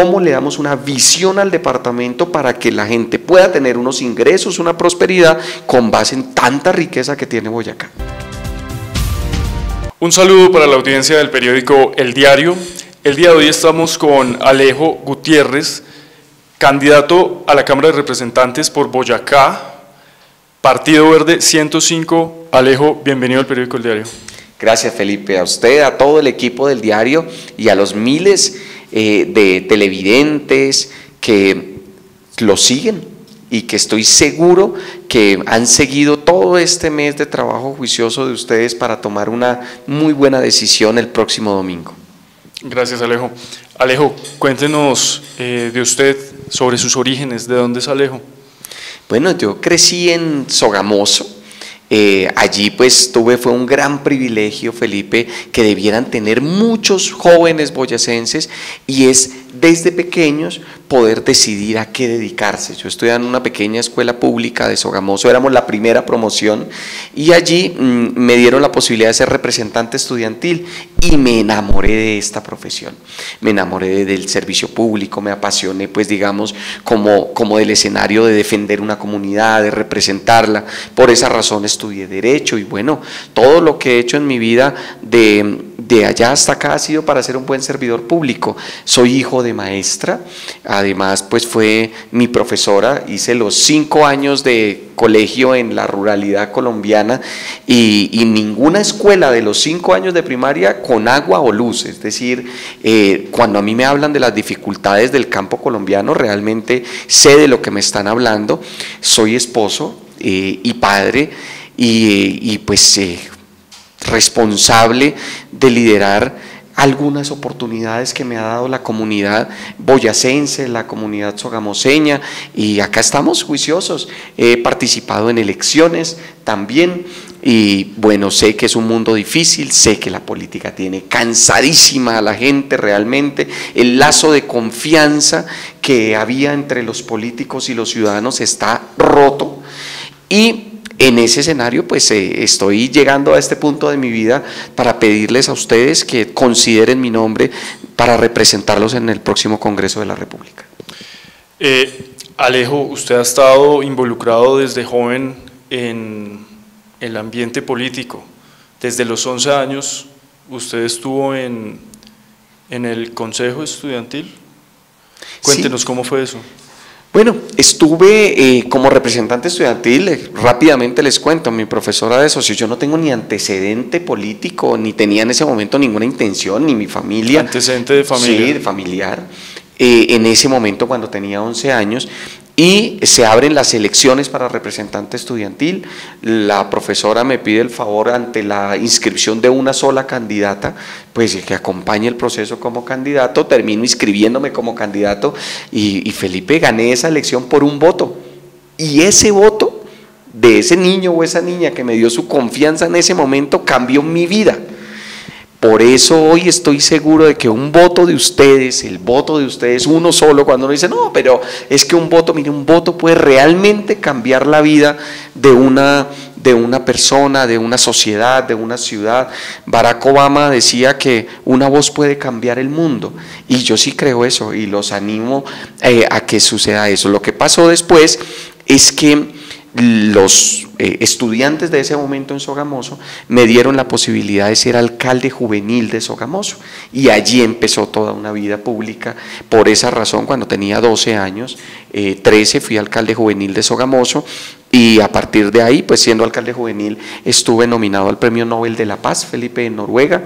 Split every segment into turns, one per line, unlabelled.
cómo le damos una visión al departamento para que la gente pueda tener unos ingresos, una prosperidad con base en tanta riqueza que tiene Boyacá.
Un saludo para la audiencia del periódico El Diario. El día de hoy estamos con Alejo Gutiérrez, candidato a la Cámara de Representantes por Boyacá, Partido Verde 105. Alejo, bienvenido al periódico El Diario.
Gracias Felipe, a usted, a todo el equipo del diario y a los miles eh, de televidentes que lo siguen y que estoy seguro que han seguido todo este mes de trabajo juicioso de ustedes para tomar una muy buena decisión el próximo domingo.
Gracias Alejo. Alejo, cuéntenos eh, de usted sobre sus orígenes, ¿de dónde es Alejo?
Bueno, yo crecí en Sogamoso, eh, allí pues tuve, fue un gran privilegio, Felipe, que debieran tener muchos jóvenes boyacenses y es desde pequeños poder decidir a qué dedicarse. Yo estudié en una pequeña escuela pública de Sogamoso, éramos la primera promoción y allí mm, me dieron la posibilidad de ser representante estudiantil y me enamoré de esta profesión. Me enamoré del servicio público, me apasioné pues digamos como, como del escenario de defender una comunidad, de representarla. Por esa razón estudié derecho y bueno, todo lo que he hecho en mi vida de de allá hasta acá ha sido para ser un buen servidor público. Soy hijo de maestra, además pues fue mi profesora, hice los cinco años de colegio en la ruralidad colombiana y, ninguna escuela de los cinco años de primaria con agua o luz, es decir, eh, cuando a mí me hablan de las dificultades del campo colombiano, realmente sé de lo que me están hablando, soy esposo eh, y padre y, pues... Eh, responsable de liderar algunas oportunidades que me ha dado la comunidad boyacense, la comunidad sogamoseña, y acá estamos juiciosos. He participado en elecciones también, y bueno, sé que es un mundo difícil, sé que la política tiene cansadísima a la gente realmente, el lazo de confianza que había entre los políticos y los ciudadanos está roto, y en ese escenario, pues eh, estoy llegando a este punto de mi vida para pedirles a ustedes que consideren mi nombre para representarlos en el próximo Congreso de la República.
Eh, Alejo, usted ha estado involucrado desde joven en el ambiente político. Desde los 11 años, usted estuvo en, en el Consejo Estudiantil. Cuéntenos cómo fue eso.
Bueno, estuve eh, como representante estudiantil, eh, rápidamente les cuento, mi profesora de socios, yo no tengo ni antecedente político, ni tenía en ese momento ninguna intención, ni mi familia.
¿Antecedente de familia?
Sí, de familiar. Eh, en ese momento cuando tenía 11 años y se abren las elecciones para representante estudiantil. La profesora me pide el favor ante la inscripción de una sola candidata, pues que acompañe el proceso como candidato, termino inscribiéndome como candidato y, y Felipe gané esa elección por un voto. Y ese voto de ese niño o esa niña que me dio su confianza en ese momento cambió mi vida. Por eso hoy estoy seguro de que un voto de ustedes, el voto de ustedes, uno solo, cuando uno dice, no, pero es que un voto, mire, un voto puede realmente cambiar la vida de una, de una persona, de una sociedad, de una ciudad. Barack Obama decía que una voz puede cambiar el mundo. Y yo sí creo eso y los animo eh, a que suceda eso. Lo que pasó después es que los eh, estudiantes de ese momento en Sogamoso me dieron la posibilidad de ser alcalde juvenil de Sogamoso. Y allí empezó toda una vida pública. Por esa razón, cuando tenía 12 años, 13 eh, fui alcalde juvenil de Sogamoso. Y a partir de ahí, pues siendo alcalde juvenil, estuve nominado al Premio Nobel de la Paz, Felipe de Noruega,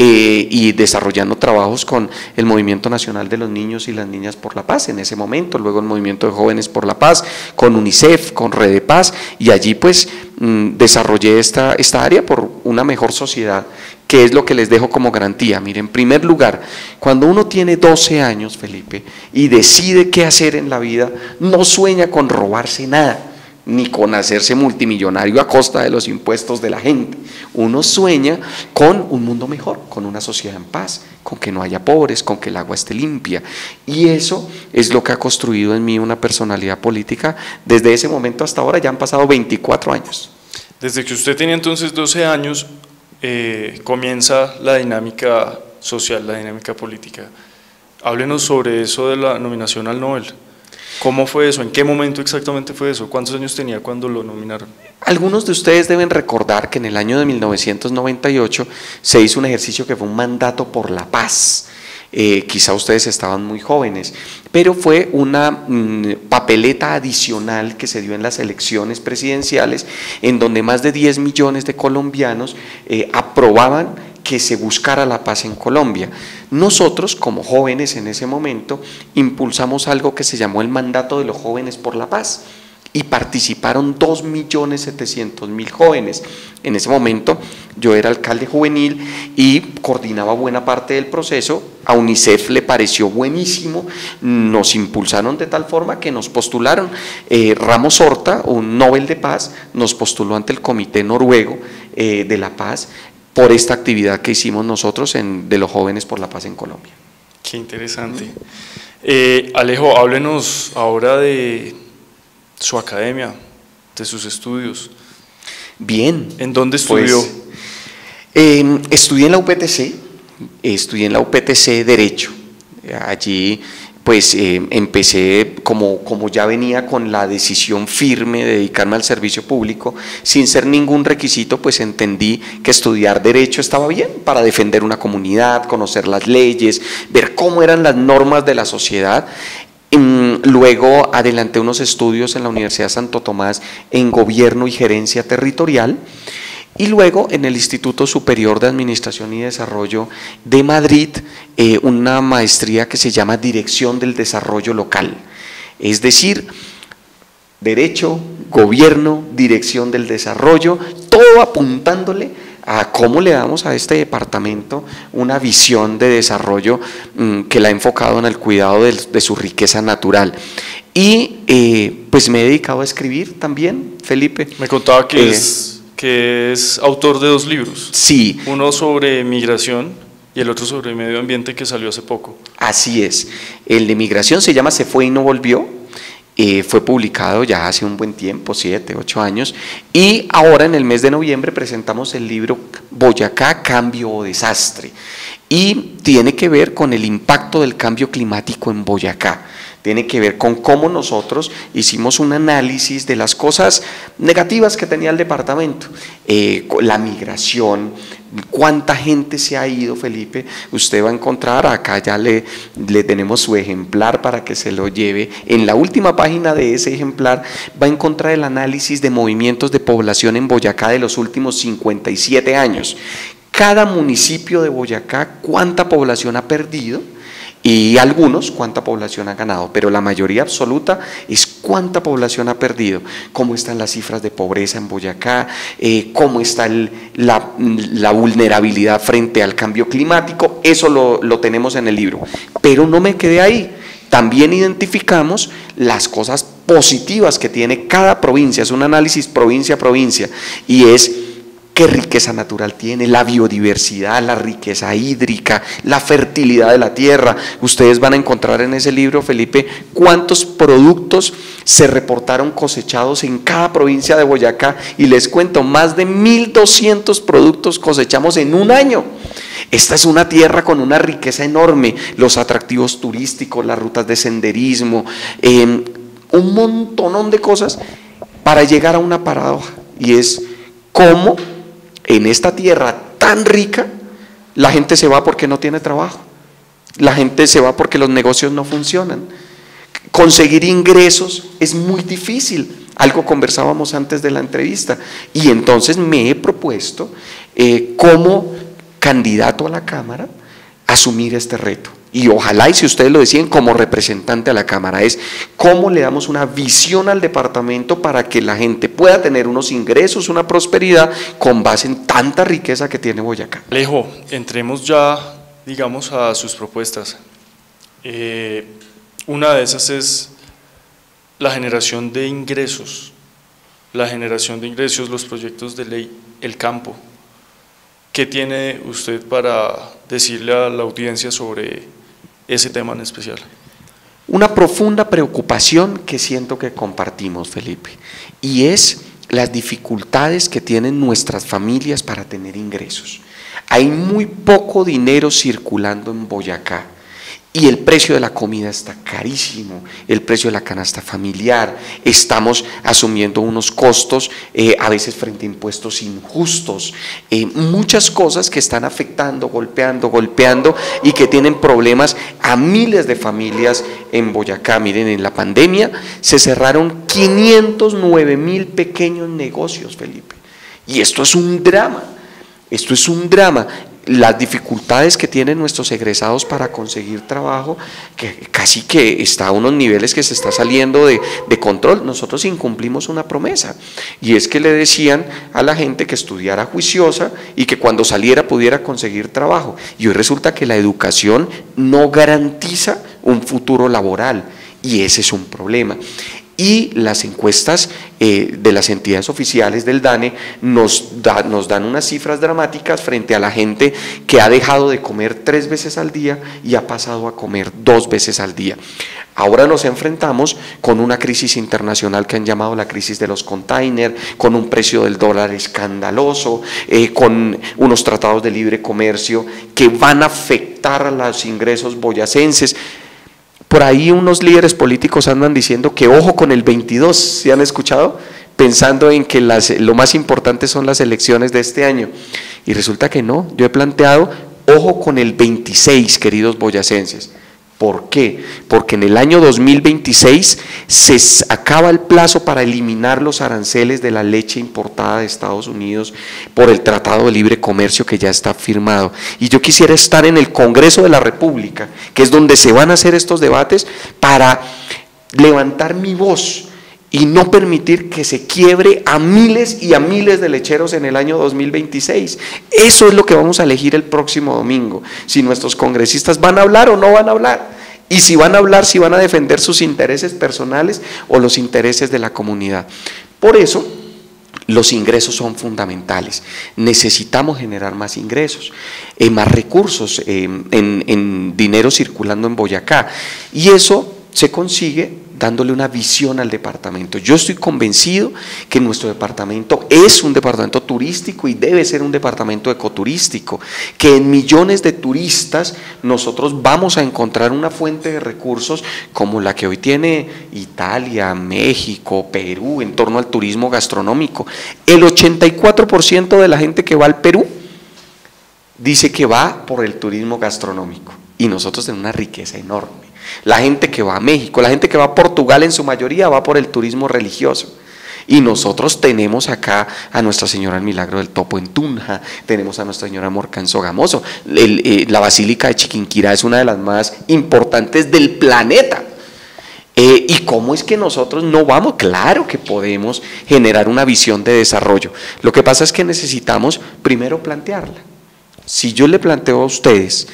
eh, y desarrollando trabajos con el Movimiento Nacional de los Niños y las Niñas por la Paz en ese momento, luego el Movimiento de Jóvenes por la Paz, con UNICEF, con Red de Paz, y allí pues mm, desarrollé esta, esta área por una mejor sociedad que es lo que les dejo como garantía. Mire, en primer lugar, cuando uno tiene 12 años, Felipe, y decide qué hacer en la vida, no sueña con robarse nada ni con hacerse multimillonario a costa de los impuestos de la gente. Uno sueña con un mundo mejor, con una sociedad en paz, con que no haya pobres, con que el agua esté limpia. Y eso es lo que ha construido en mí una personalidad política. Desde ese momento hasta ahora ya han pasado 24 años.
Desde que usted tenía entonces 12 años, eh, comienza la dinámica social, la dinámica política. Háblenos sobre eso de la nominación al Nobel. ¿Cómo fue eso? ¿En qué momento exactamente fue eso? ¿Cuántos años tenía cuando lo nominaron?
Algunos de ustedes deben recordar que en el año de 1998 se hizo un ejercicio que fue un mandato por la paz. Eh, quizá ustedes estaban muy jóvenes, pero fue una mm, papeleta adicional que se dio en las elecciones presidenciales, en donde más de 10 millones de colombianos eh, aprobaban que se buscara la paz en Colombia. Nosotros, como jóvenes en ese momento, impulsamos algo que se llamó el mandato de los jóvenes por la paz y participaron 2.700.000 jóvenes. En ese momento yo era alcalde juvenil y coordinaba buena parte del proceso. A UNICEF le pareció buenísimo, nos impulsaron de tal forma que nos postularon. Eh, Ramos Horta, un Nobel de Paz, nos postuló ante el Comité Noruego eh, de la Paz por esta actividad que hicimos nosotros en, de los jóvenes por la paz en Colombia.
Qué interesante. Eh, Alejo, háblenos ahora de su academia, de sus estudios.
Bien.
¿En dónde estudió?
Pues, eh, estudié en la UPTC, estudié en la UPTC Derecho. Allí pues eh, empecé, como, como ya venía con la decisión firme de dedicarme al servicio público, sin ser ningún requisito, pues entendí que estudiar derecho estaba bien para defender una comunidad, conocer las leyes, ver cómo eran las normas de la sociedad. Mm, luego adelanté unos estudios en la Universidad Santo Tomás en gobierno y gerencia territorial y luego en el Instituto Superior de Administración y Desarrollo de Madrid, eh, una maestría que se llama Dirección del Desarrollo Local. Es decir, Derecho, Gobierno, Dirección del Desarrollo, todo apuntándole a cómo le damos a este departamento una visión de desarrollo mm, que la ha enfocado en el cuidado de, su riqueza natural. Y eh, pues me he dedicado a escribir también, Felipe.
Me contaba que eh, es que es autor de dos libros.
Sí.
Uno sobre migración y el otro sobre medio ambiente que salió hace poco.
Así es. El de migración se llama Se fue y no volvió. Eh, fue publicado ya hace un buen tiempo, siete, ocho años, y ahora en el mes de noviembre presentamos el libro Boyacá, Cambio o Desastre, y tiene que ver con el impacto del cambio climático en Boyacá tiene que ver con cómo nosotros hicimos un análisis de las cosas negativas que tenía el departamento, eh, la migración, cuánta gente se ha ido, Felipe, usted va a encontrar, acá ya le, le tenemos su ejemplar para que se lo lleve, en la última página de ese ejemplar va a encontrar el análisis de movimientos de población en Boyacá de los últimos 57 años. Cada municipio de Boyacá, cuánta población ha perdido, y algunos cuánta población ha ganado, pero la mayoría absoluta es cuánta población ha perdido, cómo están las cifras de pobreza en Boyacá, eh, cómo está la, vulnerabilidad frente al cambio climático, eso lo, lo tenemos en el libro. Pero no me quedé ahí, también identificamos las cosas positivas que tiene cada provincia, es un análisis provincia a provincia, y es qué riqueza natural tiene, la biodiversidad, la riqueza hídrica, la fertilidad de la tierra. Ustedes van a encontrar en ese libro, Felipe, cuántos productos se reportaron cosechados en cada provincia de Boyacá y les cuento, más de 1.200 productos cosechamos en un año. Esta es una tierra con una riqueza enorme, los atractivos turísticos, las rutas de senderismo, em, un montonón de cosas para llegar a una paradoja y es cómo en esta tierra tan rica, la gente se va porque no tiene trabajo. La gente se va porque los negocios no funcionan. Conseguir ingresos es muy difícil. Algo conversábamos antes de la entrevista. Y entonces me he propuesto eh, como candidato a la Cámara asumir este reto y ojalá y si ustedes lo deciden como representante a la Cámara, es cómo le damos una visión al departamento para que la gente pueda tener unos ingresos, una prosperidad con base en tanta riqueza que tiene Boyacá.
Alejo, entremos ya, digamos, a sus propuestas. Eh, una de esas es la generación de ingresos, la generación de ingresos, los proyectos de ley, el campo. ¿Qué tiene usted para decirle a la audiencia sobre ese tema en especial?
Una profunda preocupación que siento que compartimos, Felipe, y es las dificultades que tienen nuestras familias para tener ingresos. Hay muy poco dinero circulando en Boyacá y el precio de la comida está carísimo, el precio de la canasta familiar, estamos asumiendo unos costos eh, a veces frente a impuestos injustos, eh, muchas cosas que están afectando, golpeando, golpeando y que tienen problemas a miles de familias en Boyacá. Miren, en la pandemia se cerraron 509 mil pequeños negocios, Felipe. Y esto es un drama. Esto es un drama las dificultades que tienen nuestros egresados para conseguir trabajo, que casi que está a unos niveles que se está saliendo de, control. Nosotros incumplimos una promesa y es que le decían a la gente que estudiara juiciosa y que cuando saliera pudiera conseguir trabajo. Y hoy resulta que la educación no garantiza un futuro laboral y ese es un problema y las encuestas eh, de las entidades oficiales del DANE nos, nos dan unas cifras dramáticas frente a la gente que ha dejado de comer tres veces al día y ha pasado a comer dos veces al día. Ahora nos enfrentamos con una crisis internacional que han llamado la crisis de los containers, con un precio del dólar escandaloso, eh, con unos tratados de libre comercio que van a afectar a los ingresos boyacenses. Por ahí unos líderes políticos andan diciendo que ojo con el 22, ¿se han escuchado? Pensando en que lo más importante son las elecciones de este año. Y resulta que no, yo he planteado ojo con el 26, queridos boyacenses. ¿Por qué? Porque en el año 2026 se acaba el plazo para eliminar los aranceles de la leche importada de Estados Unidos por el Tratado de Libre Comercio que ya está firmado. Y yo quisiera estar en el Congreso de la República, que es donde se van a hacer estos debates, para levantar mi voz y no permitir que se quiebre a miles y a miles de lecheros en el año 2026. Eso es lo que vamos a elegir el próximo domingo, si nuestros congresistas van a hablar o no van a hablar. Y si van a hablar, si van a defender sus intereses personales o los intereses de la comunidad. Por eso, los ingresos son fundamentales. Necesitamos generar más ingresos, eh, más recursos eh, en, en dinero circulando en Boyacá. Y eso se consigue dándole una visión al departamento. Yo estoy convencido que nuestro departamento es un departamento turístico y debe ser un departamento ecoturístico, que en millones de turistas nosotros vamos a encontrar una fuente de recursos como la que hoy tiene Italia, México, Perú en torno al turismo gastronómico. El 84% de la gente que va al Perú dice que va por el turismo gastronómico y nosotros tenemos una riqueza enorme. La gente que va a México, la gente que va a Portugal en su mayoría va por el turismo religioso. Y nosotros tenemos acá a Nuestra Señora el Milagro del Topo en Tunja, tenemos a Nuestra Señora Morca en Sogamoso. Eh, la Basílica de Chiquinquirá es una de las más importantes del planeta. Eh, ¿Y cómo es que nosotros no vamos? Claro que podemos generar una visión de desarrollo. Lo que pasa es que necesitamos primero plantearla. Si yo le planteo a ustedes,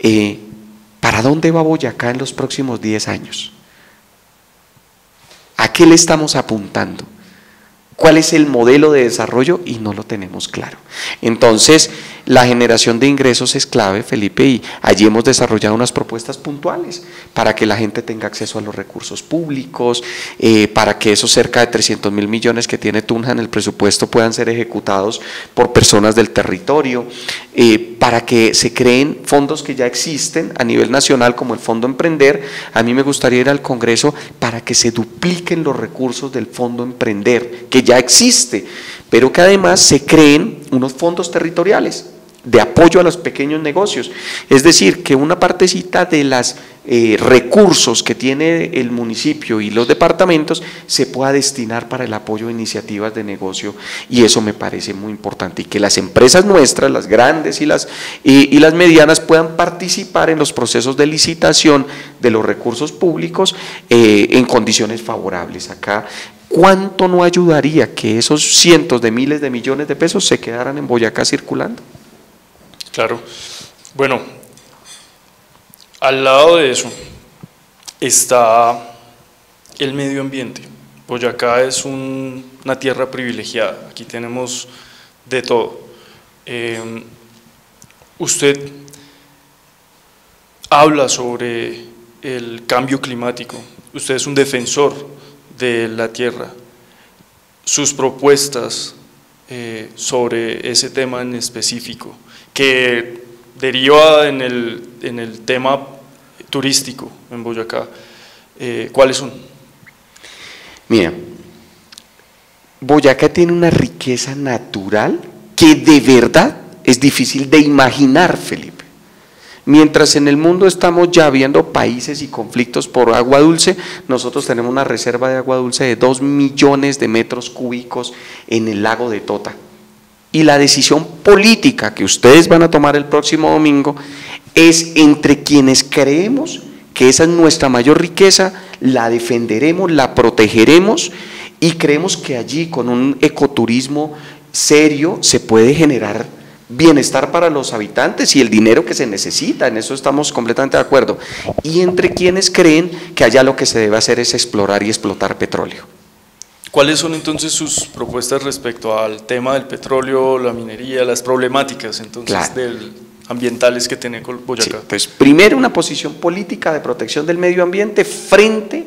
eh, ¿Para dónde va Boyacá en los próximos 10 años? ¿A qué le estamos apuntando? ¿Cuál es el modelo de desarrollo? Y no lo tenemos claro. Entonces, la generación de ingresos es clave, Felipe, y allí hemos desarrollado unas propuestas puntuales para que la gente tenga acceso a los recursos públicos, eh, para que esos cerca de 300 mil millones que tiene Tunja en el presupuesto puedan ser ejecutados por personas del territorio, eh, para que se creen fondos que ya existen a nivel nacional como el Fondo Emprender. A mí me gustaría ir al Congreso para que se dupliquen los recursos del Fondo Emprender, que ya existe, pero que además se creen unos fondos territoriales de apoyo a los pequeños negocios. Es decir, que una partecita de los eh, recursos que tiene el municipio y los departamentos se pueda destinar para el apoyo de iniciativas de negocio y eso me parece muy importante. Y que las empresas nuestras, las grandes y las, y las medianas, puedan participar en los procesos de licitación de los recursos públicos eh, en condiciones favorables. Acá ¿cuánto no ayudaría que esos cientos de miles de millones de pesos se quedaran en Boyacá circulando?
Claro. Bueno, al lado de eso está el medio ambiente. Boyacá es una tierra privilegiada, aquí tenemos de todo. Eh, usted habla sobre el cambio climático, usted es un defensor de la tierra. Sus propuestas eh, sobre ese tema en específico que deriva en el, en el tema turístico en Boyacá. Eh, ¿Cuáles son?
Mira, Boyacá tiene una riqueza natural que de verdad es difícil de imaginar, Felipe. Mientras en el mundo estamos ya viendo países y conflictos por agua dulce, nosotros tenemos una reserva de agua dulce de 2 millones de metros cúbicos en el lago de Tota. Y la decisión política que ustedes van a tomar el próximo domingo es entre quienes creemos que esa es nuestra mayor riqueza, la defenderemos, la protegeremos y creemos que allí con un ecoturismo serio se puede generar bienestar para los habitantes y el dinero que se necesita, en eso estamos completamente de acuerdo. Y entre quienes creen que allá lo que se debe hacer es explorar y explotar petróleo.
¿Cuáles son entonces sus propuestas respecto al tema del petróleo, la minería, las problemáticas entonces del, ambientales que tiene Boyacá?
pues primero una posición política de protección del medio ambiente frente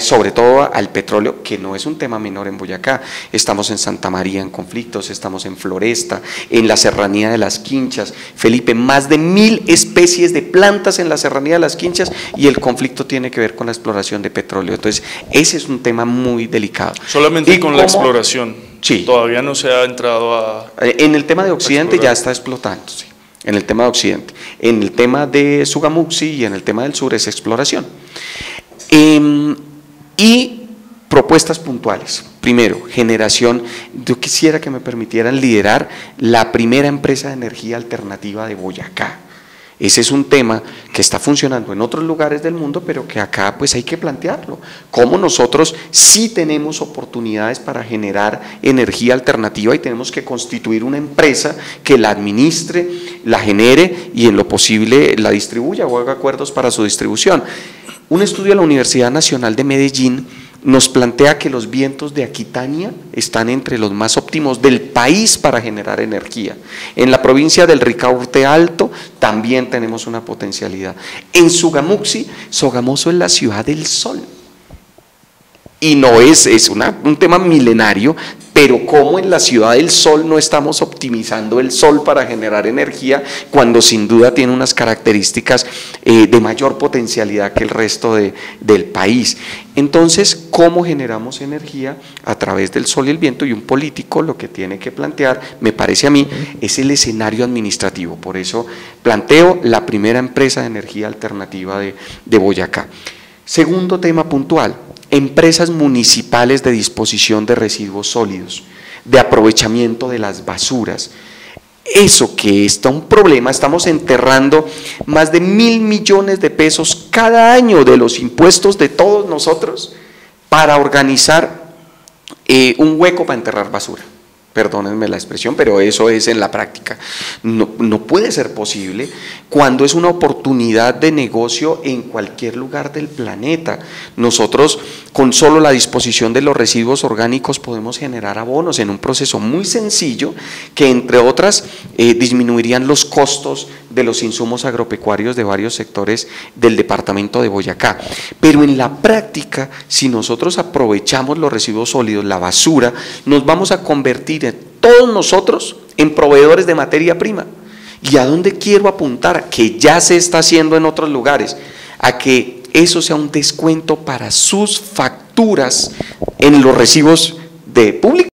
sobre todo al petróleo, que no es un tema menor en Boyacá. Estamos en Santa María en conflictos, estamos en Floresta, en la serranía de las Quinchas. Felipe, más de mil especies de plantas en la serranía de las Quinchas y el conflicto tiene que ver con la exploración de petróleo. Entonces, ese es un tema muy delicado.
Solamente con la exploración. Sí. Todavía no se ha entrado a...
Eh, en el tema de Occidente ya está explotando, sí. En el tema de Occidente. En el tema de Sugamuxi y en el tema del sur es exploración. Eh, y propuestas puntuales. Primero, generación, yo quisiera que me permitieran liderar la primera empresa de energía alternativa de Boyacá. Ese es un tema que está funcionando en otros lugares del mundo, pero que acá pues hay que plantearlo. Cómo nosotros sí tenemos oportunidades para generar energía alternativa y tenemos que constituir una empresa que la administre, la genere y en lo posible la distribuya o haga acuerdos para su distribución. Un estudio de la Universidad Nacional de Medellín nos plantea que los vientos de Aquitania están entre los más óptimos del país para generar energía. En la provincia del Ricaurte Alto también tenemos una potencialidad. En Sugamuxi, Sogamoso es la ciudad del sol. Y no es, es un tema milenario, pero cómo en la ciudad del sol no estamos optimizando el sol para generar energía cuando sin duda tiene unas características eh, de mayor potencialidad que el resto del país. Entonces, ¿cómo generamos energía? A través del sol y el viento y un político lo que tiene que plantear, me parece a mí, es el escenario administrativo. Por eso planteo la primera empresa de energía alternativa de, de Boyacá. Segundo tema puntual, empresas municipales de disposición de residuos sólidos, de aprovechamiento de las basuras. Eso que está un problema, estamos enterrando más de mil millones de pesos cada año de los impuestos de todos nosotros para organizar eh, un hueco para enterrar basura perdónenme la expresión, pero eso es en la práctica. No, puede ser posible cuando es una oportunidad de negocio en cualquier lugar del planeta. Nosotros con solo la disposición de los residuos orgánicos podemos generar abonos en un proceso muy sencillo que entre otras eh, disminuirían los costos de los insumos agropecuarios de varios sectores del departamento de Boyacá. Pero en la práctica, si nosotros aprovechamos los residuos sólidos, la basura, nos vamos a convertir todos nosotros en proveedores de materia prima. ¿Y a dónde quiero apuntar? Que ya se está haciendo en otros lugares, a que eso sea un descuento para sus facturas en los recibos de públicos.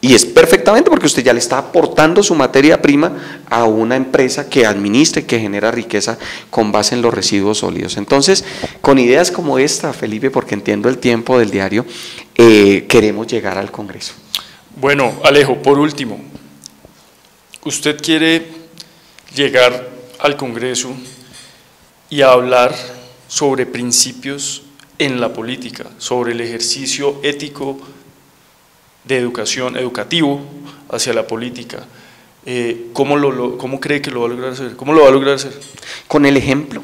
Y es perfectamente porque usted ya le está aportando su materia prima a una empresa que administre, que genera riqueza con base en los residuos sólidos. Entonces, con ideas como esta, Felipe, porque entiendo el tiempo del diario, eh, queremos llegar al Congreso.
Bueno, Alejo, por último, usted quiere llegar al Congreso y hablar sobre principios en la política, sobre el ejercicio ético de educación, educativo hacia la política. Eh, ¿cómo, lo, ¿Cómo cree que lo va a lograr hacer? ¿Cómo lo va a lograr hacer?
Con el ejemplo.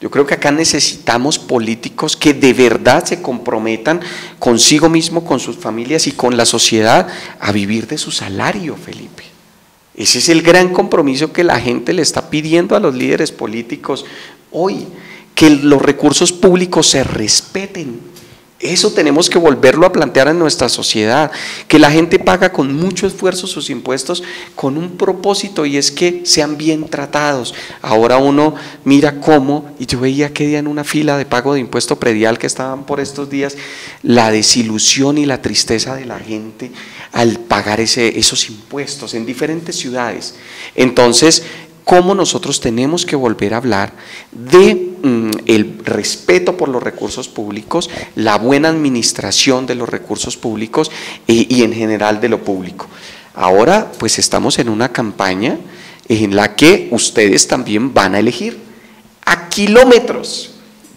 Yo creo que acá necesitamos políticos que de verdad se comprometan consigo mismo, con sus familias y con la sociedad a vivir de su salario, Felipe. Ese es el gran compromiso que la gente le está pidiendo a los líderes políticos hoy, que los recursos públicos se respeten, Eso tenemos que volverlo a plantear en nuestra sociedad, que la gente paga con mucho esfuerzo sus impuestos con un propósito y es que sean bien tratados. Ahora uno mira cómo, y yo veía que día en una fila de pago de impuesto predial que estaban por estos días, la desilusión y la tristeza de la gente al pagar ese, esos impuestos en diferentes ciudades. Entonces, cómo nosotros tenemos que volver a hablar de mm, el respeto por los recursos públicos, la buena administración de los recursos públicos eh, y en general de lo público. Ahora pues estamos en una campaña en la que ustedes también van a elegir a kilómetros.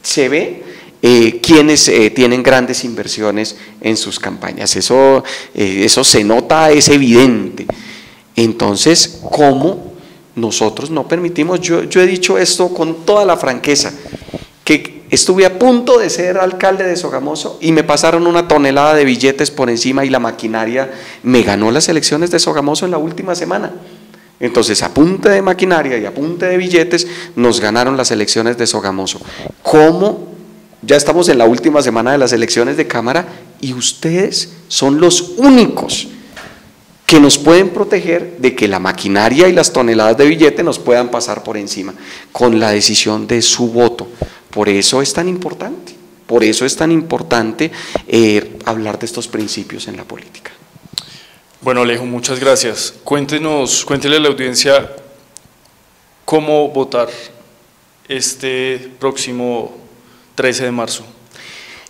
Se ve eh, quienes eh, tienen grandes inversiones en sus campañas. Eso, eso se nota, es evidente. Entonces, ¿cómo nosotros no permitimos, yo, he dicho esto con toda la franqueza, que estuve a punto de ser alcalde de Sogamoso y me pasaron una tonelada de billetes por encima y la maquinaria me ganó las elecciones de Sogamoso en la última semana. Entonces, a punta de maquinaria y a punta de billetes, nos ganaron las elecciones de Sogamoso. ¿Cómo? Ya estamos en la última semana de las elecciones de Cámara y ustedes son los únicos que nos pueden proteger de que la maquinaria y las toneladas de billete nos puedan pasar por encima con la decisión de su voto. Por eso es tan importante, por eso es tan importante eh, hablar de estos principios en la política.
Bueno, Alejo, muchas gracias. Cuéntenos, cuéntele a la audiencia cómo votar este próximo 13 de marzo.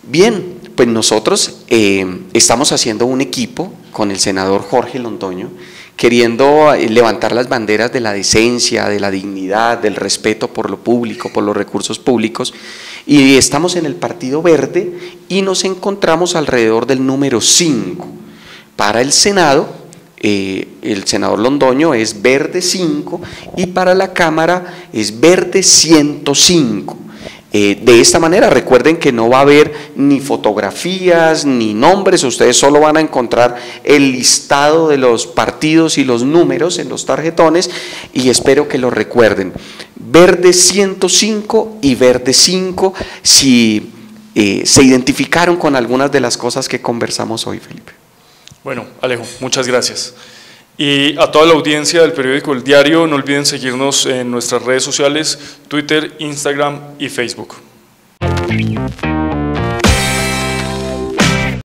Bien, pues nosotros eh, estamos haciendo un equipo con el senador Jorge Londoño, queriendo eh, levantar las banderas de la decencia, de la dignidad, del respeto por lo público, por los recursos públicos, y estamos en el Partido Verde y nos encontramos alrededor del número 5. Para el Senado, eh, el senador Londoño es verde 5 y para la Cámara es verde 105. Eh, de esta manera, recuerden que no va a haber ni fotografías ni nombres, ustedes solo van a encontrar el listado de los partidos y los números en los tarjetones y espero que lo recuerden. Verde 105 y verde 5 si eh, se identificaron con algunas de las cosas que conversamos hoy, Felipe.
Bueno, Alejo, muchas gracias. Y a toda la audiencia del periódico El Diario, no olviden seguirnos en nuestras redes sociales, Twitter, Instagram y Facebook.